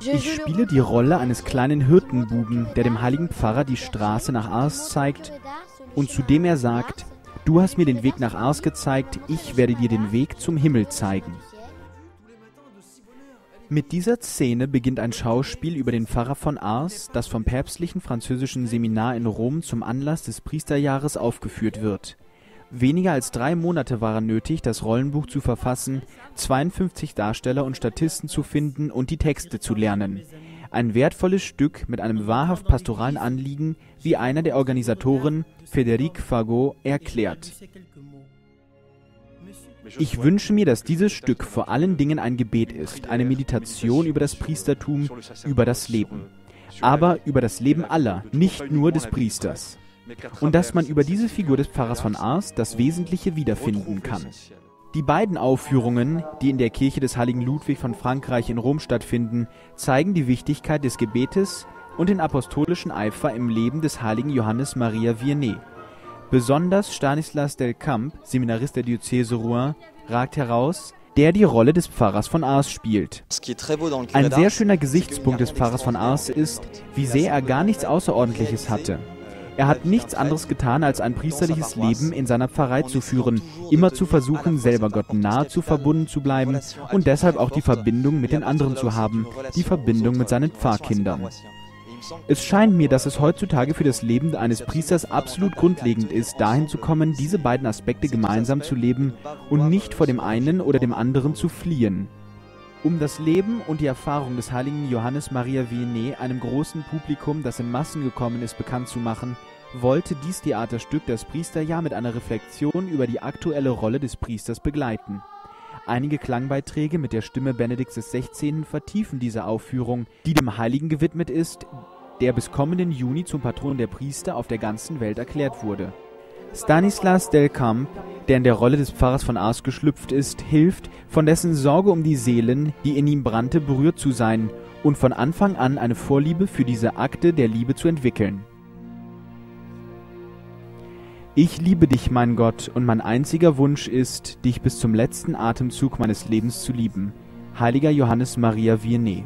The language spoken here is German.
Ich spiele die Rolle eines kleinen Hirtenbuben, der dem heiligen Pfarrer die Straße nach Ars zeigt und zu dem er sagt, du hast mir den Weg nach Ars gezeigt, ich werde dir den Weg zum Himmel zeigen. Mit dieser Szene beginnt ein Schauspiel über den Pfarrer von Ars, das vom päpstlichen französischen Seminar in Rom zum Anlass des Priesterjahres aufgeführt wird. Weniger als drei Monate waren nötig, das Rollenbuch zu verfassen, 52 Darsteller und Statisten zu finden und die Texte zu lernen. Ein wertvolles Stück mit einem wahrhaft pastoralen Anliegen, wie einer der Organisatoren, Frédéric Fagot, erklärt. Ich wünsche mir, dass dieses Stück vor allen Dingen ein Gebet ist, eine Meditation über das Priestertum, über das Leben. Aber über das Leben aller, nicht nur des Priesters. Und dass man über diese Figur des Pfarrers von Ars das Wesentliche wiederfinden kann. Die beiden Aufführungen, die in der Kirche des heiligen Ludwig von Frankreich in Rom stattfinden, zeigen die Wichtigkeit des Gebetes und den apostolischen Eifer im Leben des heiligen Johannes Maria Vianney. Besonders Stanislas del Camp, Seminarist der Diözese Rouen, ragt heraus, der die Rolle des Pfarrers von Ars spielt. Ein sehr schöner Gesichtspunkt des Pfarrers von Ars ist, wie sehr er gar nichts Außerordentliches hatte. Er hat nichts anderes getan, als ein priesterliches Leben in seiner Pfarrei zu führen, immer zu versuchen, selber Gott nahezu verbunden zu bleiben und deshalb auch die Verbindung mit den anderen zu haben, die Verbindung mit seinen Pfarrkindern. Es scheint mir, dass es heutzutage für das Leben eines Priesters absolut grundlegend ist, dahin zu kommen, diese beiden Aspekte gemeinsam zu leben und nicht vor dem einen oder dem anderen zu fliehen. Um das Leben und die Erfahrung des heiligen Johannes Maria Vianney einem großen Publikum, das in Massen gekommen ist, bekannt zu machen, wollte dies Theaterstück das Priesterjahr mit einer Reflexion über die aktuelle Rolle des Priesters begleiten. Einige Klangbeiträge mit der Stimme Benedikts XVI. vertiefen diese Aufführung, die dem Heiligen gewidmet ist, der bis kommenden Juni zum Patron der Priester auf der ganzen Welt erklärt wurde. Stanislas del Camp, der in der Rolle des Pfarrers von Ars geschlüpft ist, hilft, von dessen Sorge um die Seelen, die in ihm brannte, berührt zu sein und von Anfang an eine Vorliebe für diese Akte der Liebe zu entwickeln. Ich liebe dich, mein Gott, und mein einziger Wunsch ist, dich bis zum letzten Atemzug meines Lebens zu lieben. Heiliger Johannes Maria Vianney